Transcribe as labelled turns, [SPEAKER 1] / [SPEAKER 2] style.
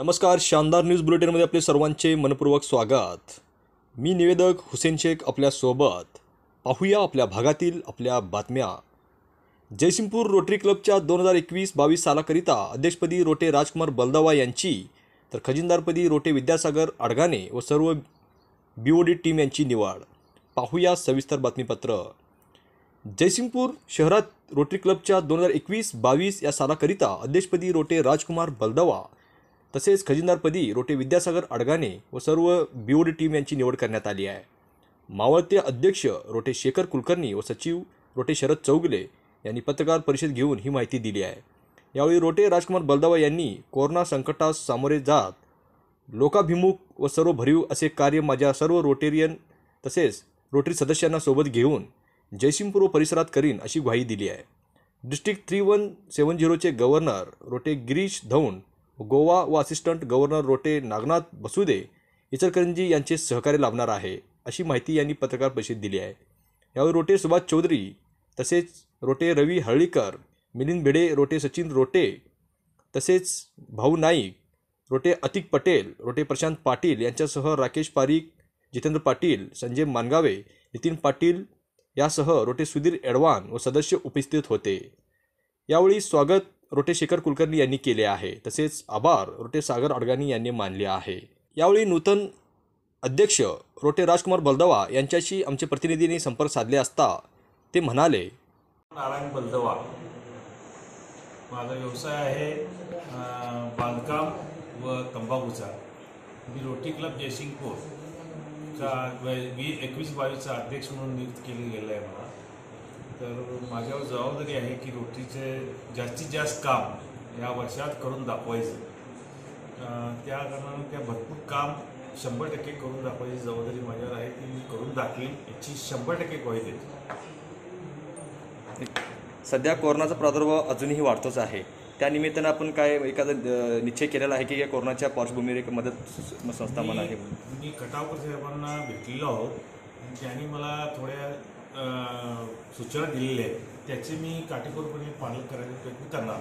[SPEAKER 1] नमस्कार शानदार न्यूज बुलेटिनमध्ये आपले सर्वांचे मनपूर्वक स्वागत. मी निवेदक हुसेन शेख आपल्यासोबत. पाहूया आपल्या भागातील आपल्या बातम्या. जयसिंगपूर रोटरी क्लबच्या दोन हजार एकवीस बावीस सालाकरिता अध्यक्षपदी रोटे राजकुमार बलदावा यांची तर खजिनदारपदी रोटे विद्यासागर आडगाणे व सर्व बी ओ डी टीम यांची निवड. पाहूया सविस्तर बातमीपत्र. जयसिंगपूर शहरात रोटरी क्लबच्या दोन हजार एकवीस बावीस या सालाकरिता अध्यक्षपदी रोटे राजकुमार बलदवा तसेच खजिनदारपदी रोटे विद्यासागर अडगाणे व सर्व बीओड टीम यांची निवड करण्यात आली आहे. मावळते अध्यक्ष रोटे शेखर कुलकर्णी व सचिव रोटे शरद चौगले यांनी पत्रकार परिषद घेऊन ही माहिती दिली आहे. यावेळी रोटे राजकुमार बलदावा यांनी कोरोना संकटास सामोरे जात लोकाभिमुख व सर्व भरीव असे कार्य माझ्या सर्व रोटेरियन तसेच रोटरी सदस्यांना सोबत घेऊन जयसिंगपूर व परिसरात करीन अशी ग्वाही दिली आहे. डिस्ट्रिक्ट थ्री वन सेवन झिरोचे गव्हर्नर रोटे गिरीश धौंड गोवा व असिस्टंट गव्हर्नर रोटे नागनाथ बसुदे इचलकरंजी यांचे सहकार्य लाभणार आहे अशी माहिती यांनी पत्रकार परिषदेत दिली आहे. यावेळी रोटे सुभाष चौधरी तसेच रोटे रवी हळळीकर मिलिंद भिडे रोटे सचिन रोटे तसेच भाऊ नाईक रोटे अतिक पटेल रोटे प्रशांत पाटील यांच्यासह राकेश पारीख जितेंद्र पाटील संजय मानगावे नितीन पाटील यासह रोटे सुधीर एडवान व सदस्य उपस्थित होते. यावेळी स्वागत रोटे शेखर कुलकर्णी यांनी केले आहे. तसेच आभार रोटे सागर अडगाणी यांनी मानले आहे. यावेळी नूतन अध्यक्ष रोटे राजकुमार बलदवा यांच्याशी आमचे प्रतिनिधींनी संपर्क साधले असता ते म्हणाले
[SPEAKER 2] नारायण बलदवा. माझा व्यवसाय आहे बांधकाम व तंबाखूचा. मी रोटी क्लब जयसिंगपूरचा व- वी एकवीस बावीसचा अध्यक्ष म्हणून नियुक्त केलं गेलं आहे मला. तर माझ्यावर जबाबदारी आहे की रोटीचे जास्तीत जास्त काम या वर्षात करून दाखवायचं. त्या कारणानं त्या भरपूर काम शंभर टक्के करून दाखवायची जबाबदारी माझ्यावर आहे ती मी करून दाखवीन. याची शंभर टक्के ग्वाही देतो.
[SPEAKER 1] सध्या कोरोनाचा प्रादुर्भाव अजूनही वाढतोच आहे. त्या निमित्तानं आपण काय एखादा निश्चय केलेला आहे की या कोरोनाच्या पार्श्वभूमीवर एक मदत संस्था म्हणा आहे
[SPEAKER 2] मी कटावकर साहेबांना भेटलेलो आहोत. त्यांनी मला थोड्या सूचना दिलेल्या आहेत त्याचे मी काटेकोरपणे पालन करायचा प्रयत्न करणार